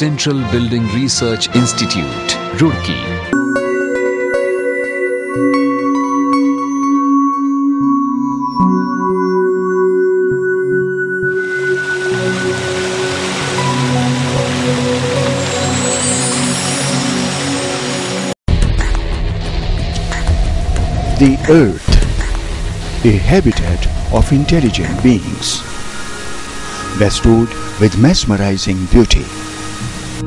Central Building Research Institute, Roorkee. The Earth, a habitat of intelligent beings, bestowed with mesmerizing beauty. But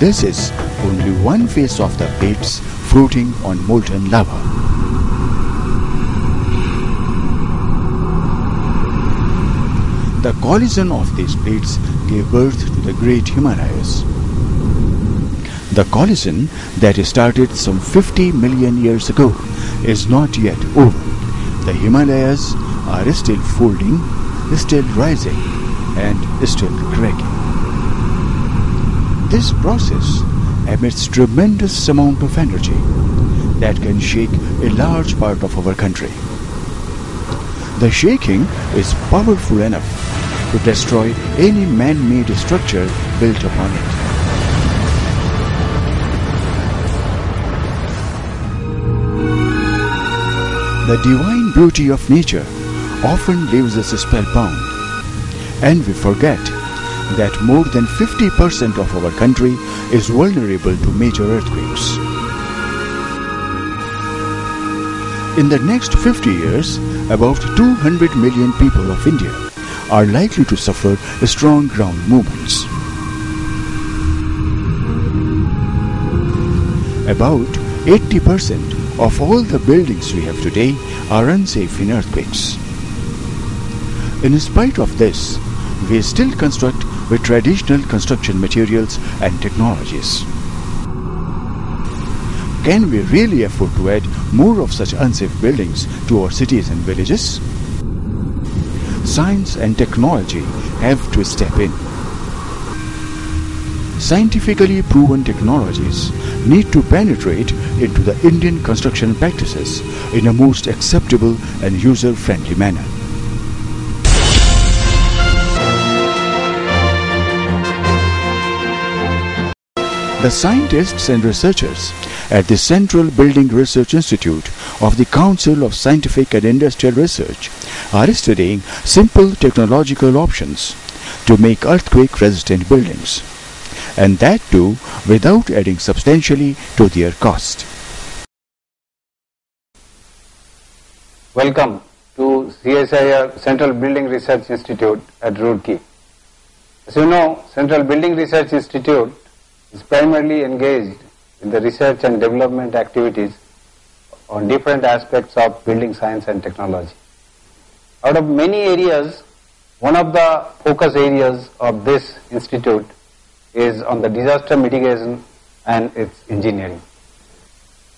this is only one face of the plates floating on molten lava. The collision of these plates gave birth to the Great Himalayas. The collision that started some 50 million years ago is not yet over. The Himalayas are still folding, still rising, and still cracking. This process emits tremendous amount of energy that can shake a large part of our country. The shaking is powerful enough to destroy any man-made structure built upon it. The divine beauty of nature often leaves us spellbound, and we forget that more than 50% of our country is vulnerable to major earthquakes. In the next 50 years, about 200 million people of India are likely to suffer strong ground movements. About 80% of all the buildings we have today are unsafe in earthquakes. In spite of this, we still construct with traditional construction materials and technologies. Can we really afford to add more of such unsafe buildings to our cities and villages? Science and technology have to step in. Scientifically proven technologies need to penetrate into the Indian construction practices in a most acceptable and user-friendly manner. The scientists and researchers at the Central Building Research Institute of the Council of Scientific and Industrial Research are studying simple technological options to make earthquake resistant buildings, and that too without adding substantially to their cost. Welcome to CSIR Central Building Research Institute at Roorkee. As you know, Central Building Research Institute is primarily engaged in the research and development activities on different aspects of building science and technology. Out of many areas, one of the focus areas of this institute is on the disaster mitigation and its engineering.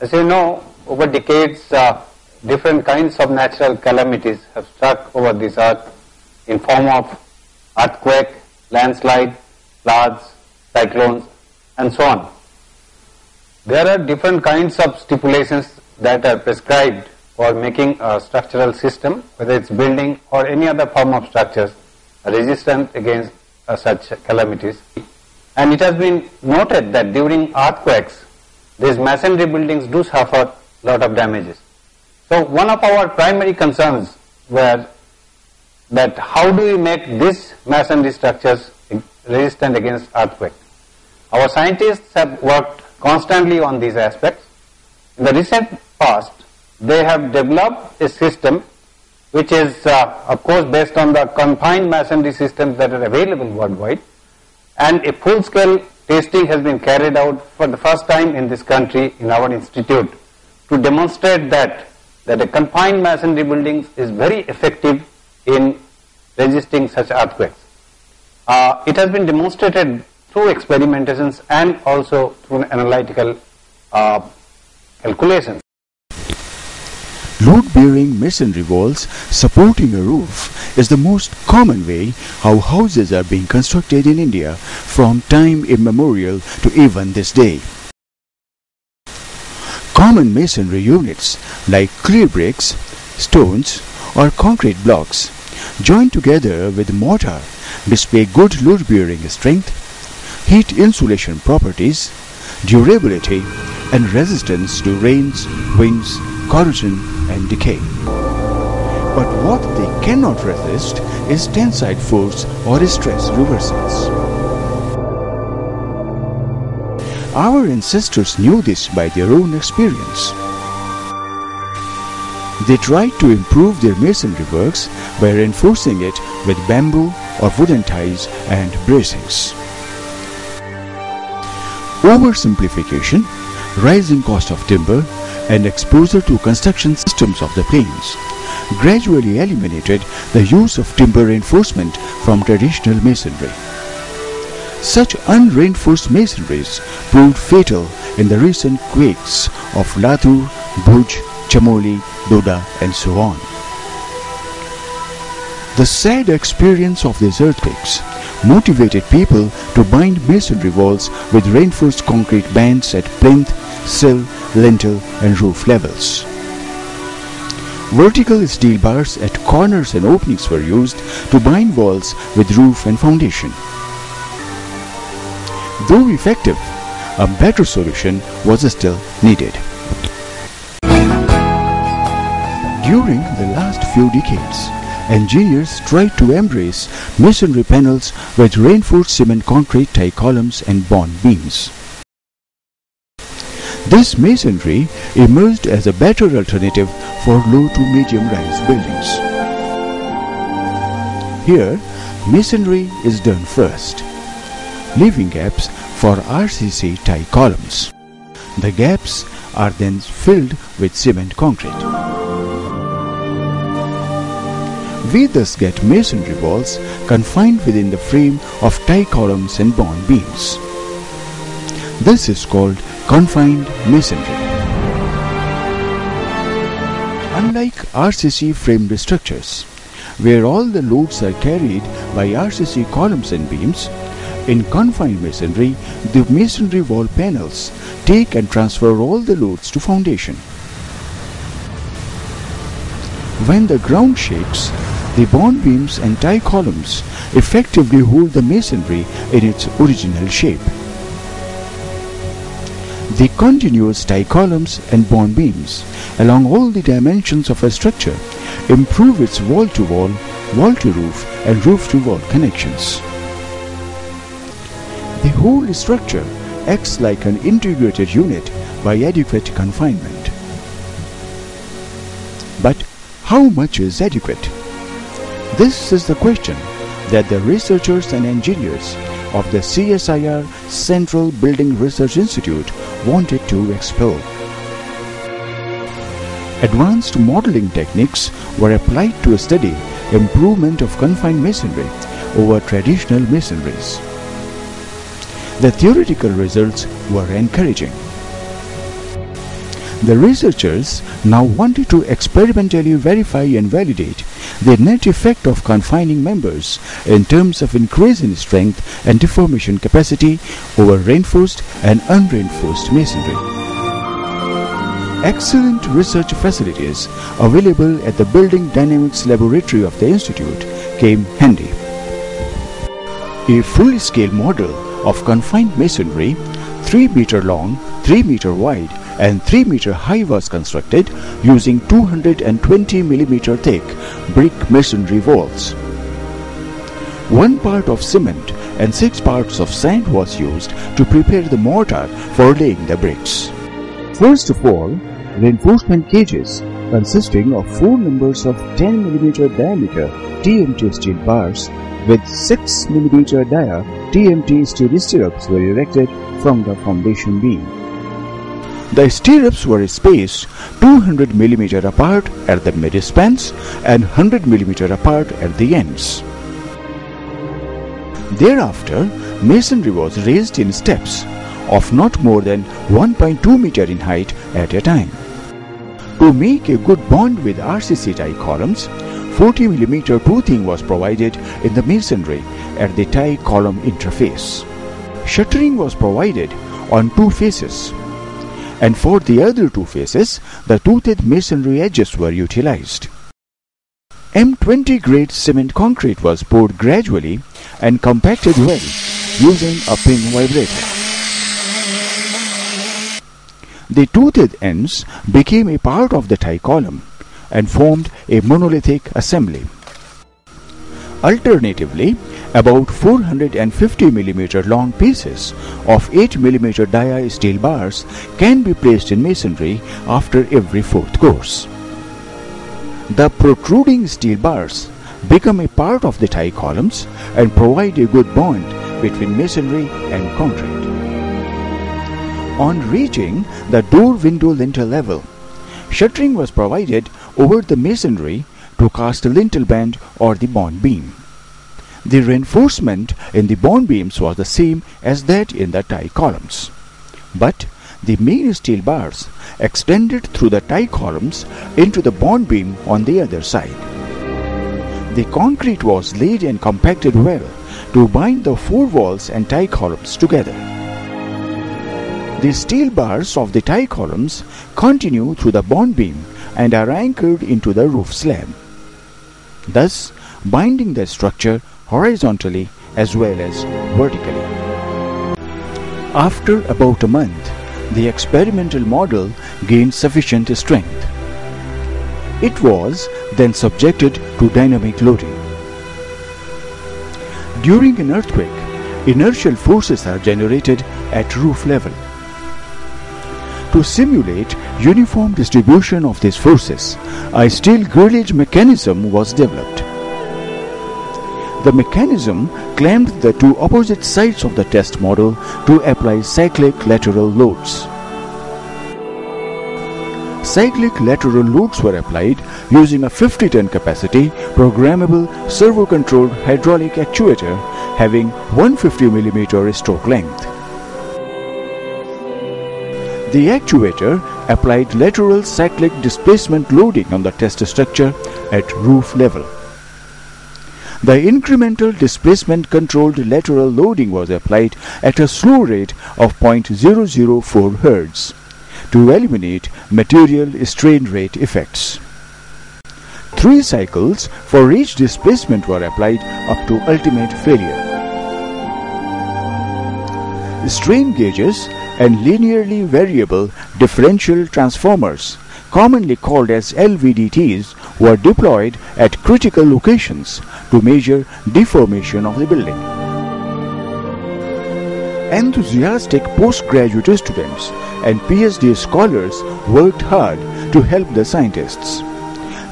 As you know, over decades, uh, different kinds of natural calamities have struck over this earth in form of earthquake, landslide, floods, cyclones, and so on. There are different kinds of stipulations that are prescribed for making a structural system, whether it's building or any other form of structures, resistant against uh, such calamities. And it has been noted that during earthquakes, these masonry buildings do suffer a lot of damages. So one of our primary concerns were that how do we make these masonry structures resistant against earthquake? Our scientists have worked constantly on these aspects. In the recent past, they have developed a system which is uh, of course based on the confined masonry systems that are available worldwide and a full scale testing has been carried out for the first time in this country in our institute to demonstrate that that a confined masonry building is very effective in resisting such earthquakes. Uh, it has been demonstrated through experimentations and also through analytical uh, calculations. Load-bearing masonry walls supporting a roof is the most common way how houses are being constructed in India from time immemorial to even this day. Common masonry units like clear bricks, stones or concrete blocks joined together with mortar display good load bearing strength, heat insulation properties, durability and resistance to rains, winds, corrosion and decay. But what they cannot resist is tensile force or stress reversals. Our ancestors knew this by their own experience. They tried to improve their masonry works by reinforcing it with bamboo or wooden ties and bracings. Oversimplification, rising cost of timber, and exposure to construction systems of the plains gradually eliminated the use of timber reinforcement from traditional masonry. Such unreinforced masonries proved fatal in the recent quakes of Latur, Bhuj, Chamoli, Doda and so on. The sad experience of these earthquakes motivated people to bind masonry walls with reinforced concrete bands at plinth, sill, lintel and roof levels. Vertical steel bars at corners and openings were used to bind walls with roof and foundation. Though effective, a better solution was still needed. During the last few decades, engineers tried to embrace masonry panels with reinforced cement concrete tie columns and bond beams. This masonry emerged as a better alternative for low to medium rise buildings. Here, masonry is done first, leaving gaps for RCC tie columns. The gaps are then filled with cement concrete. We thus get masonry walls confined within the frame of tie columns and bond beams. This is called confined masonry. Unlike RCC framed structures, where all the loads are carried by RCC columns and beams, in confined masonry, the masonry wall panels take and transfer all the loads to foundation. When the ground shakes, the bond beams and tie columns effectively hold the masonry in its original shape. The continuous tie columns and bond beams along all the dimensions of a structure improve its wall-to-wall, wall-to-roof and roof-to-wall connections. The whole structure acts like an integrated unit by adequate confinement. But how much is adequate? This is the question that the researchers and engineers of the CSIR Central Building Research Institute wanted to explore. Advanced modeling techniques were applied to study improvement of confined masonry over traditional masonries. The theoretical results were encouraging. The researchers now wanted to experimentally verify and validate the net effect of confining members in terms of increase in strength and deformation capacity over reinforced and unreinforced masonry. Excellent research facilities available at the Building Dynamics Laboratory of the Institute came handy. A full-scale model of confined masonry, 3 meter long, 3 meter wide and 3 meter high was constructed using 220 millimeter thick brick masonry walls. One part of cement and six parts of sand was used to prepare the mortar for laying the bricks. First of all, reinforcement cages consisting of four numbers of 10 mm diameter TMT steel bars with 6 mm dia TMT steel stirrups were erected from the foundation beam. The stirrups were spaced 200 mm apart at the mid spans and 100 mm apart at the ends. Thereafter, masonry was raised in steps of not more than 1.2 meter in height at a time. To make a good bond with RCC tie columns, 40 mm toothing was provided in the masonry at the tie column interface. Shuttering was provided on two faces and for the other two faces, the toothed masonry edges were utilized. M20 grade cement concrete was poured gradually and compacted well using a pin vibrator. The toothed ends became a part of the tie column and formed a monolithic assembly. Alternatively, about 450 mm long pieces of 8 mm dia steel bars can be placed in masonry after every fourth course. The protruding steel bars become a part of the tie columns and provide a good bond between masonry and concrete. On reaching the door window lintel level, shuttering was provided over the masonry to cast the lintel band or the bond beam. The reinforcement in the bond beams was the same as that in the tie columns. But the main steel bars extended through the tie columns into the bond beam on the other side. The concrete was laid and compacted well to bind the four walls and tie columns together. The steel bars of the tie columns continue through the bond beam and are anchored into the roof slab, thus binding the structure horizontally as well as vertically. After about a month, the experimental model gained sufficient strength. It was then subjected to dynamic loading. During an earthquake, inertial forces are generated at roof level. To simulate uniform distribution of these forces, a steel grillage mechanism was developed. The mechanism clamped the two opposite sides of the test model to apply cyclic lateral loads. Cyclic lateral loads were applied using a 50 ton capacity programmable servo controlled hydraulic actuator having 150 mm stroke length. The actuator applied lateral cyclic displacement loading on the test structure at roof level. The incremental displacement controlled lateral loading was applied at a slow rate of 0.004 Hz to eliminate material strain rate effects. Three cycles for each displacement were applied up to ultimate failure. Strain gauges and linearly variable differential transformers, commonly called as LVDTs, were deployed at critical locations to measure deformation of the building. Enthusiastic postgraduate students and PhD scholars worked hard to help the scientists.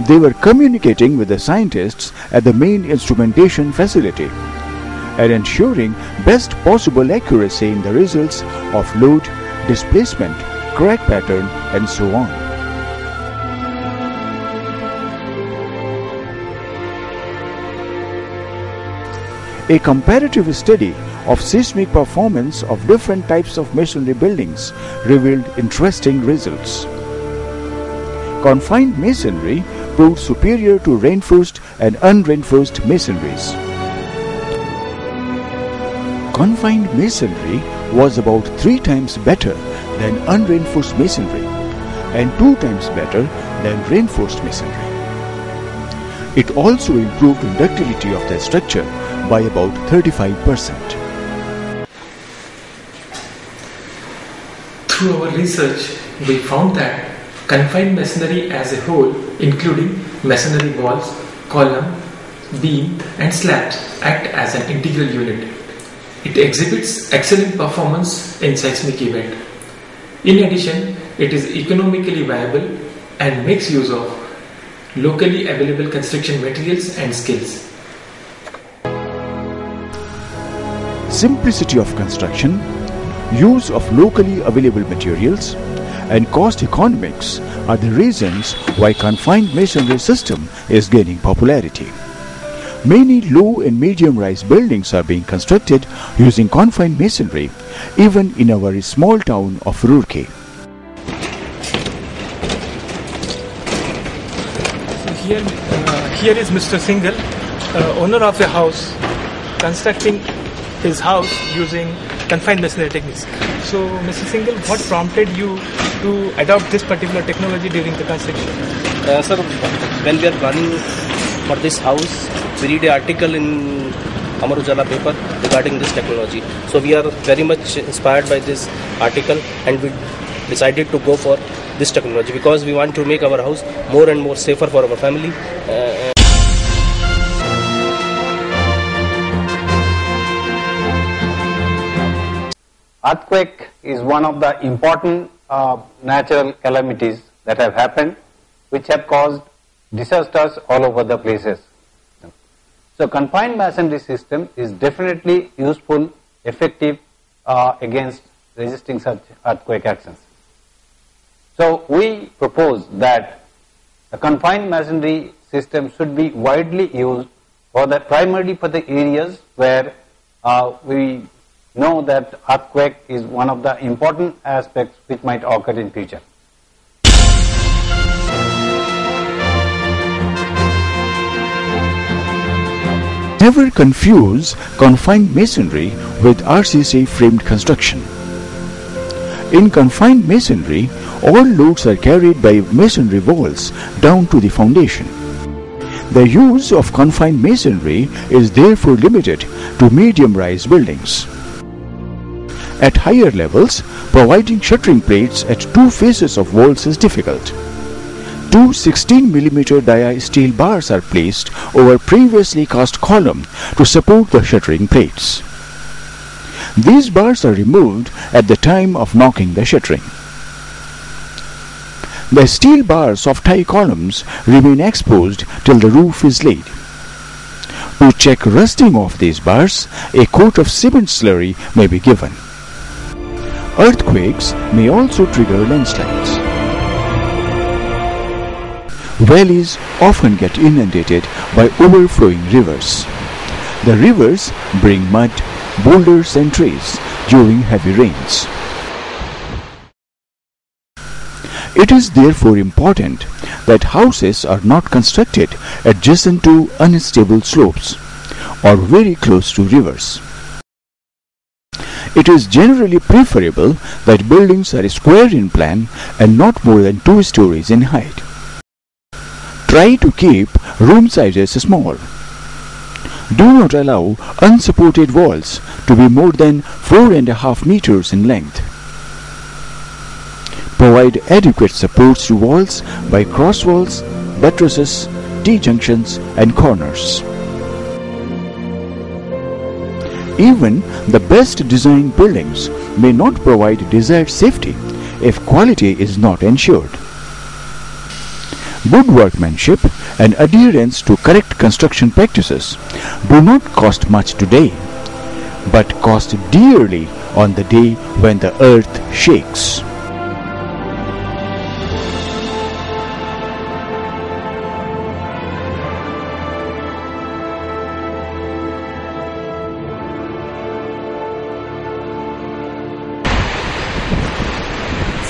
They were communicating with the scientists at the main instrumentation facility and ensuring best possible accuracy in the results of load, displacement, crack pattern, and so on. A comparative study of seismic performance of different types of masonry buildings revealed interesting results. Confined masonry proved superior to reinforced and unreinforced masonries. Confined masonry was about three times better than unreinforced masonry and two times better than reinforced masonry. It also improved the ductility of the structure by about 35%. Through our research, we found that confined masonry as a whole, including masonry walls, column, beam, and slabs, act as an integral unit. It exhibits excellent performance in seismic event. In addition, it is economically viable and makes use of locally available construction materials and skills. Simplicity of construction, use of locally available materials, and cost economics are the reasons why confined masonry system is gaining popularity. Many low and medium rise buildings are being constructed using confined masonry even in our small town of Roorkee. So here, uh, here is Mr. Singhal, uh, owner of the house, constructing his house using confined masonry techniques. So, Mr. Singhal, what prompted you to adopt this particular technology during the construction? Uh, sir, when we are planning for this house, we read an article in Amar Ujala paper regarding this technology. So we are very much inspired by this article and we decided to go for this technology because we want to make our house more and more safer for our family. Uh, Earthquake is one of the important uh, natural calamities that have happened which have caused disasters all over the places. So confined masonry system is definitely useful, effective uh, against resisting such earthquake actions. So we propose that the confined masonry system should be widely used for the primarily for the areas where uh, we know that earthquake is one of the important aspects which might occur in future. Never confuse confined masonry with RCC framed construction. In confined masonry, all loads are carried by masonry walls down to the foundation. The use of confined masonry is therefore limited to medium rise buildings. At higher levels, providing shuttering plates at two faces of walls is difficult. Two 16 mm dia steel bars are placed over previously cast column to support the shuttering plates. These bars are removed at the time of knocking the shuttering. The steel bars of tie columns remain exposed till the roof is laid. To check rusting of these bars, a coat of cement slurry may be given. Earthquakes may also trigger landslides. Valleys often get inundated by overflowing rivers. The rivers bring mud, boulders and trees during heavy rains. It is therefore important that houses are not constructed adjacent to unstable slopes or very close to rivers. It is generally preferable that buildings are square in plan and not more than two stories in height. Try to keep room sizes small. Do not allow unsupported walls to be more than four and a half meters in length. Provide adequate supports to walls by cross walls, buttresses, T-junctions and corners. Even the best designed buildings may not provide desired safety if quality is not ensured. Good workmanship and adherence to correct construction practices do not cost much today, but cost dearly on the day when the earth shakes.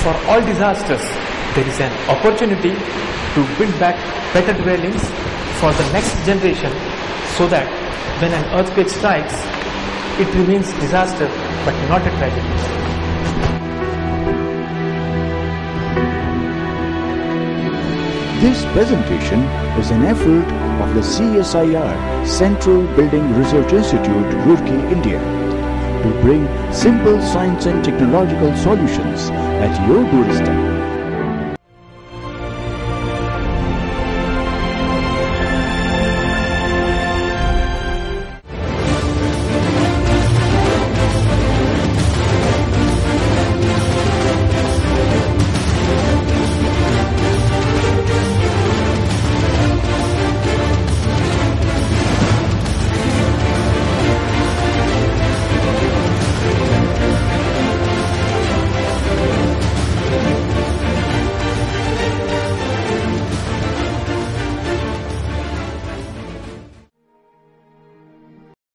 For all disasters, there is an opportunity to build back better dwellings for the next generation so that when an earthquake strikes, it remains disaster but not a tragedy. This presentation is an effort of the CSIR Central Building Research Institute, Roorkee, India, to bring simple science and technological solutions at your doorstep